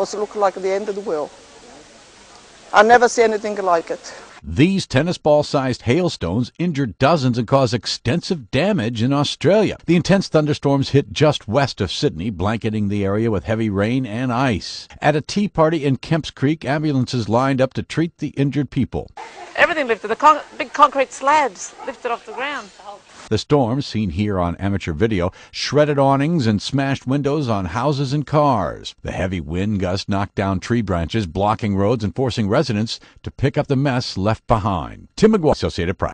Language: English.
was look like the end of the world. I never see anything like it. These tennis ball sized hailstones injured dozens and caused extensive damage in Australia. The intense thunderstorms hit just west of Sydney, blanketing the area with heavy rain and ice. At a tea party in Kemps Creek, ambulances lined up to treat the injured people. Everything lifted. The con- big concrete slabs lifted off the ground. The storm, seen here on amateur video, shredded awnings and smashed windows on houses and cars. The heavy wind gust knocked down tree branches, blocking roads and forcing residents to pick up the mess left behind. Tim McGuire, Associated Press.